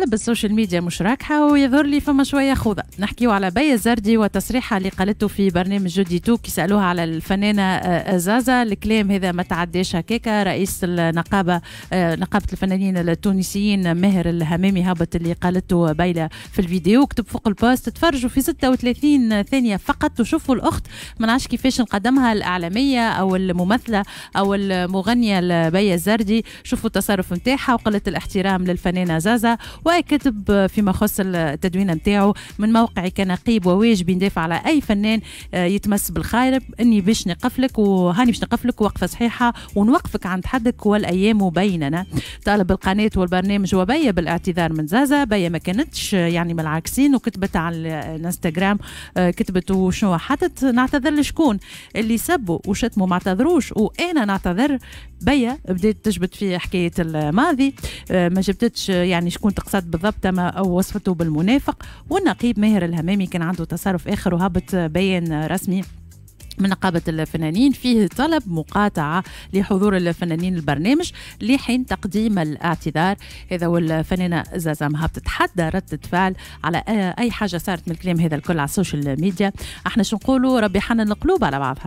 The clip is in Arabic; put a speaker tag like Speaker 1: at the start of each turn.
Speaker 1: بالسوشيال ميديا مش راكحة ويظهر لي فما شوية خوضة نحكيو على بيا الزردي وتصريحها اللي قالته في برنامج جودي تو كي سألوها على الفنانة آه، زازا. الكلام هذا ما تعداش هكاكا رئيس النقابة آه، نقابة الفنانين التونسيين ماهر الهمامي هابط اللي قالته بيلا في الفيديو. كتب فوق البوست تفرجوا في 36 ثانية فقط وشوفوا الأخت. ما نعرفش كيفاش نقدمها الإعلامية أو الممثلة أو المغنية بيا الزردي شوفوا التصرف نتاعها وقلة الاحترام للفنانة زازا. وكتب فيما يخص التدوين نتاعو من موقعي كنقيب وواجبي ندافع على أي فنان آه، يتمس بالخير. إني باش نقفلك وهاني باش نقفلك وقفة صحيحة ونوقفك عند حدك والأيام بيننا طالب القناة والبرنامج وبيا بالاعتذار من زازا. بيا ما كانتش يعني من العاكسين وكتبت على الانستغرام آه، كتبت وشنو حطت نعتذر لشكون اللي سبوا وشتموا ما اعتذروش وأنا نعتذر. بيا بدات تجبد في حكاية الماضي آه، ما جبتتش يعني شكون تقصد قصد بالضبط ما وصفته بالمنافق. والنقيب ماهر الهمامي كان عنده تصرف آخر وهبط بيان رسمي من نقابة الفنانين. فيه طلب مقاطعة لحضور الفنانين البرنامج لحين تقديم الاعتذار. هذا والفنانة زازا مهاب تتحدى ردة فعل على أي حاجة صارت من الكلام هذا الكل على السوشيال ميديا. إحنا شو نقولوا؟ ربي حنن القلوب على بعضها.